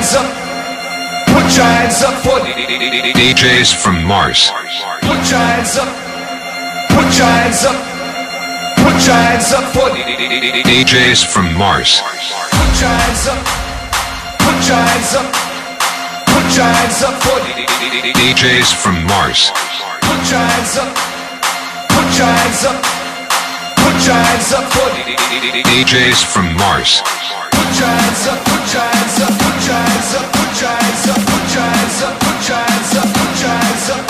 hands up. Put your hands up for DJs from Mars. Put your hands up. Put your hands up. Put your hands up for DJs from Mars. Put your hands up. Put your hands up. Put your hands up for DJs from Mars. Put your hands up. Put your hands up. Put your hands up for DJs from Mars. Put your hands up. Put your hands up giants up, put up, put giants up, put giants up, put giants up.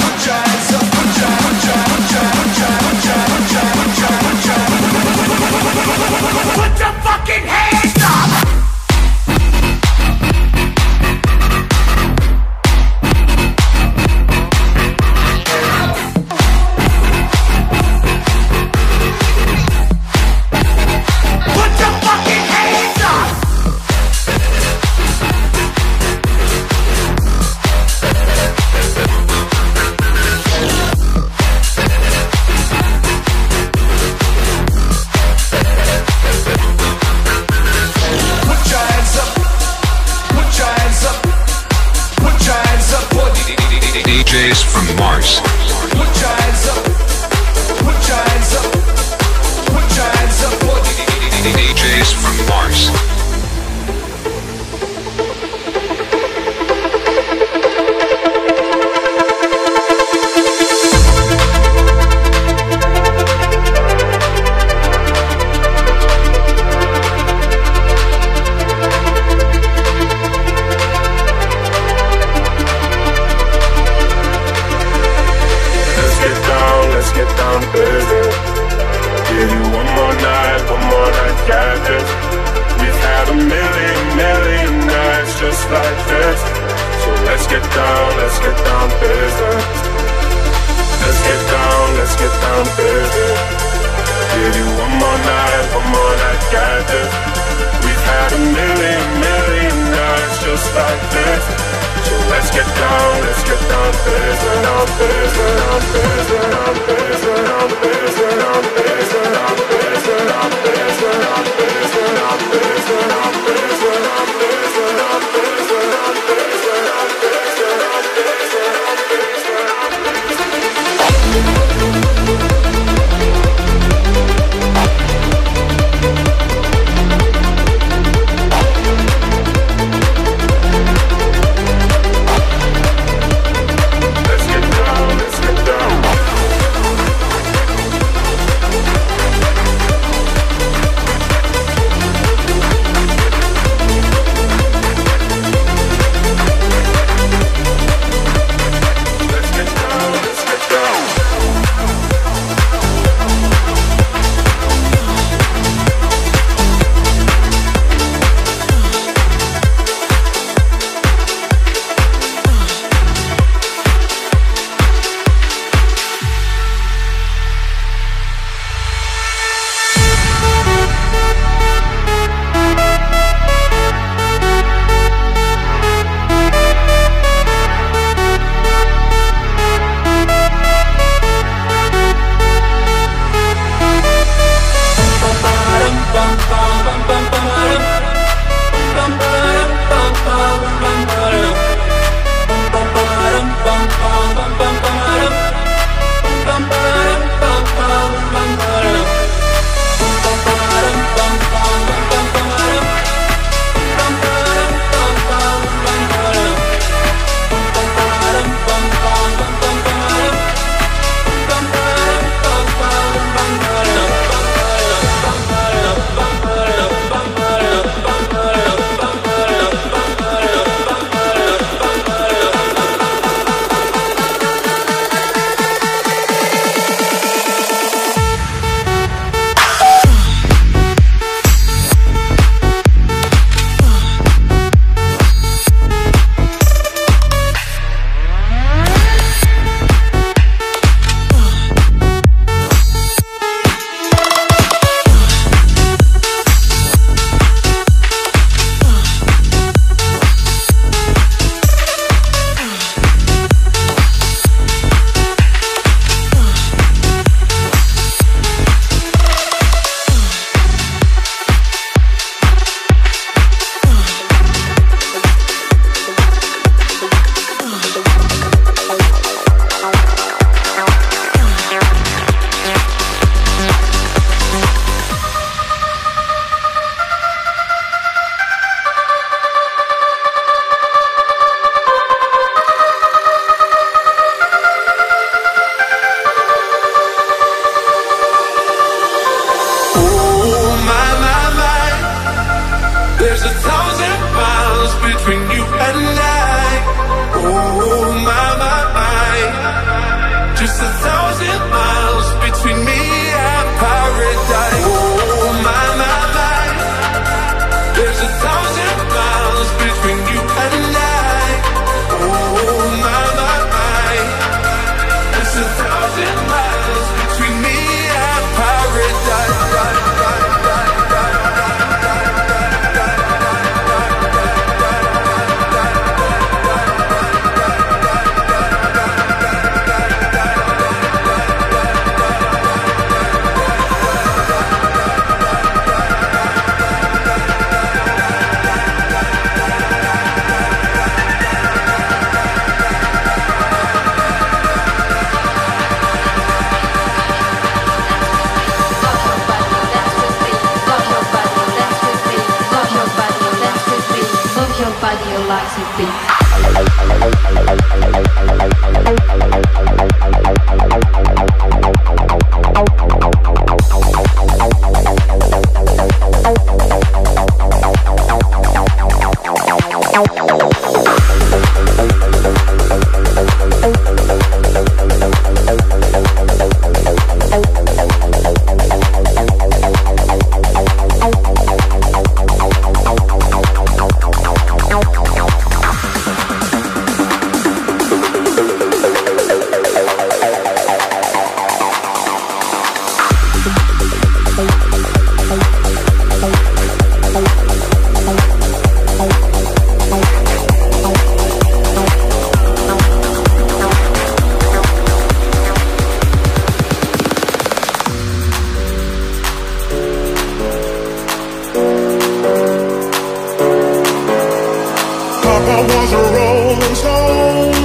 was a rolling stone.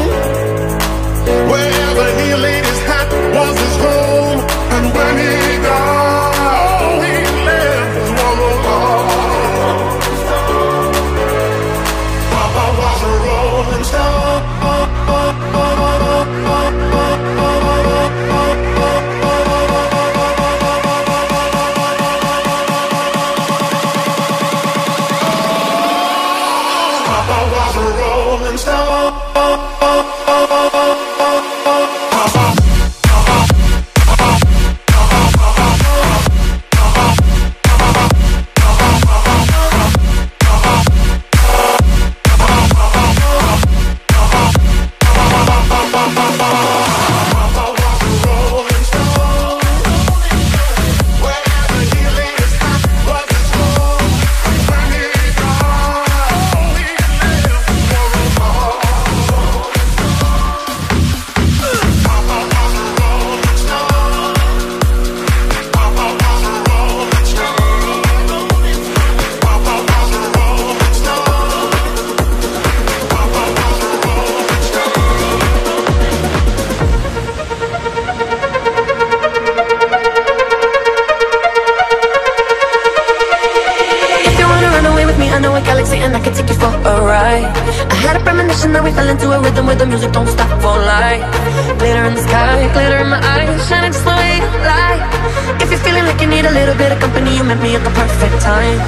time.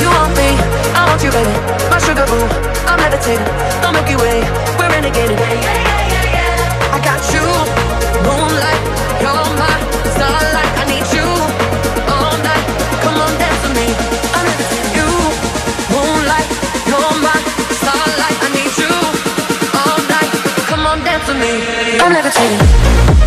You want me, I want you, baby. My sugar boo, I'm levitating. Don't Way, you we're renegading. Yeah, yeah, yeah, yeah. I got you, moonlight, you're my starlight. I need you all night. Come on, dance with me. I'm. You, moonlight, you're my starlight. I need you all night. Come on, dance with me. I'm levitating.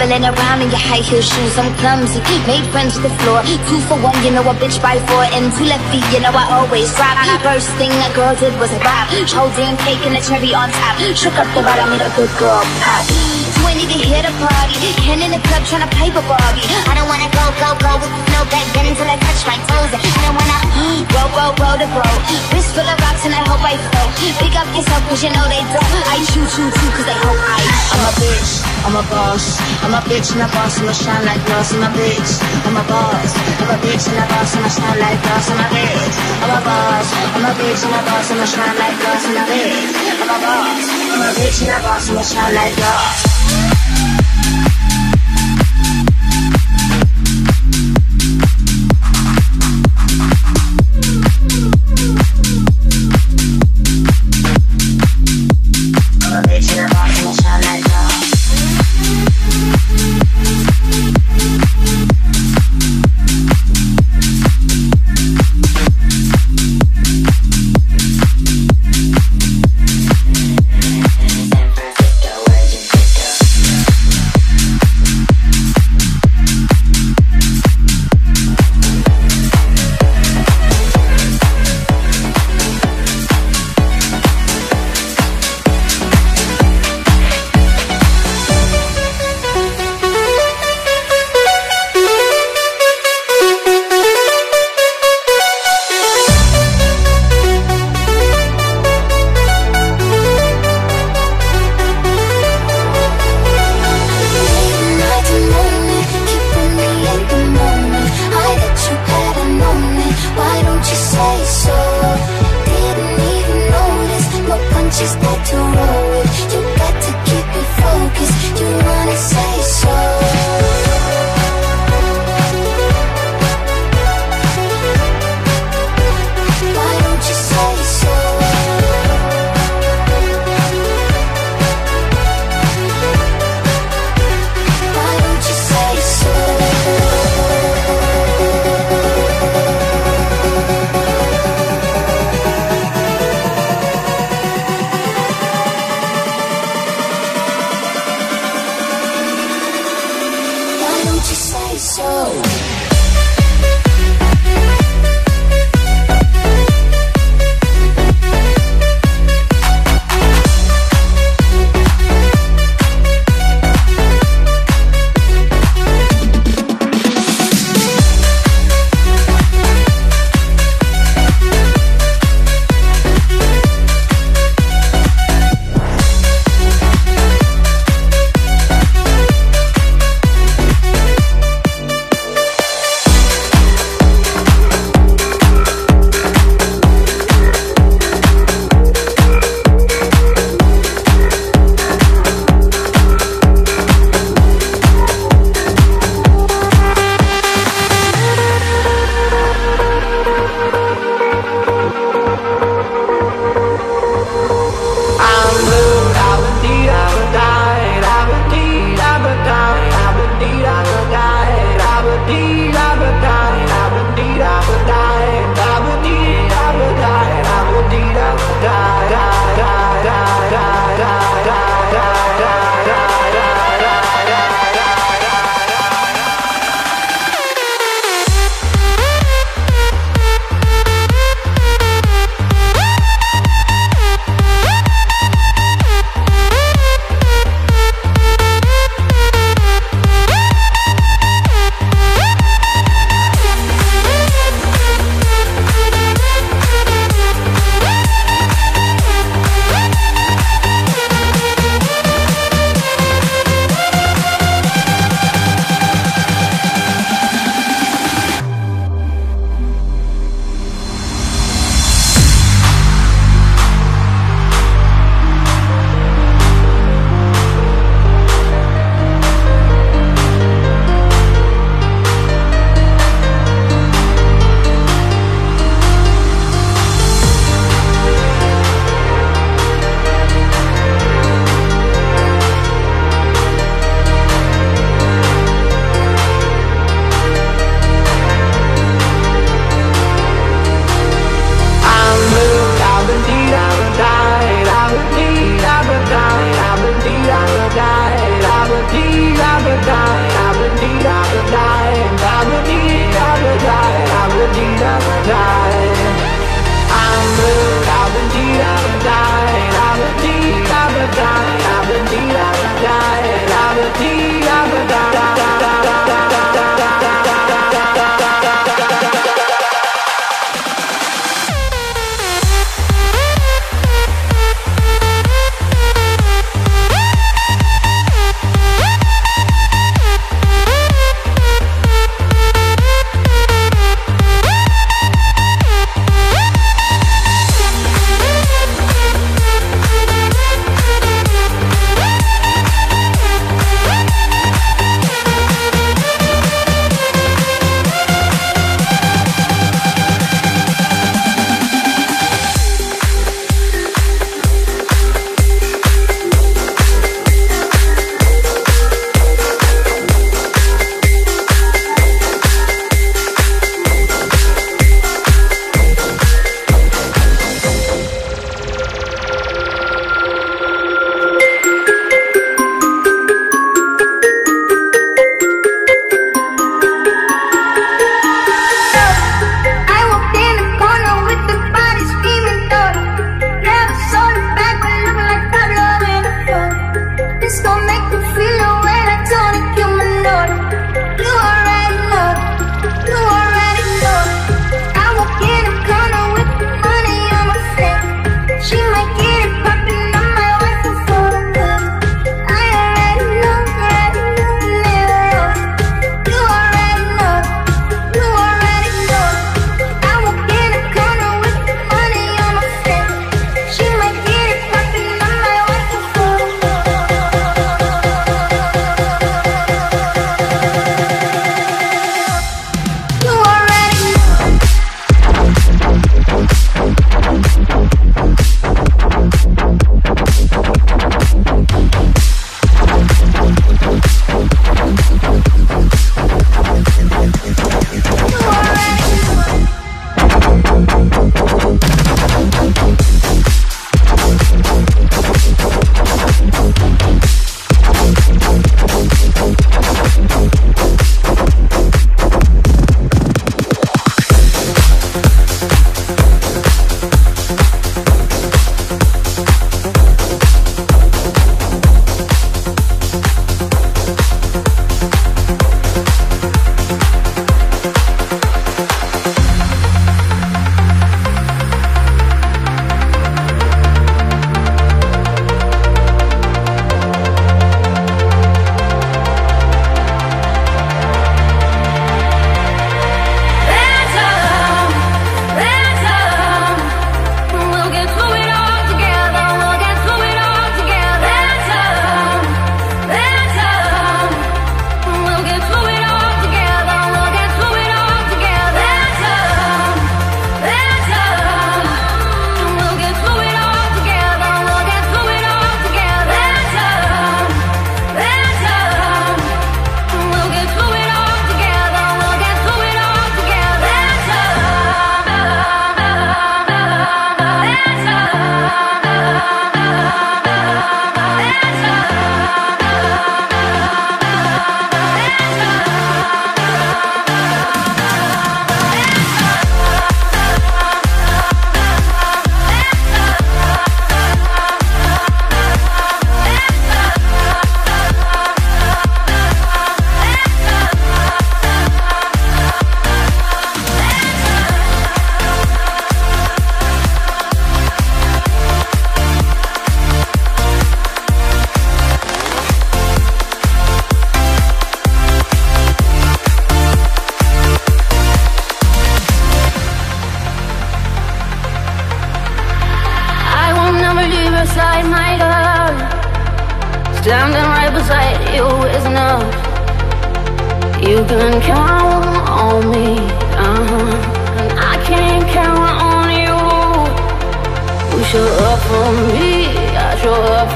Wobbling around in your high heel shoes, I'm clumsy. Made friends with the floor. Two for one, you know a bitch by four. And two left feet, you know I always drop. First thing a girl did was a rap. Holding cake and a cherry on top. Shook up the bottom, made a good girl pop. I need to party? Ken in the club trying to pipe a Barbie. I don't wanna go, go, go with no back then until I touch my toes. I don't wanna roll, roll, roll the boat. Wrist full of rocks and I hope I float. Pick up yourself cause you know they don't. I choo choo choo cause they hope I I'm a bitch, I'm a boss. I'm a bitch and a boss, I'ma shine like gloss. I'm a bitch, I'm a boss. I'm a bitch and a boss, I'ma shine like gloss. I'm a bitch, I'm a boss. I'm a bitch and a boss, I'ma shine like gloss. I'm a bitch, I'm a boss. I'm a bitch and a boss, I'ma shine like gloss.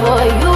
for you.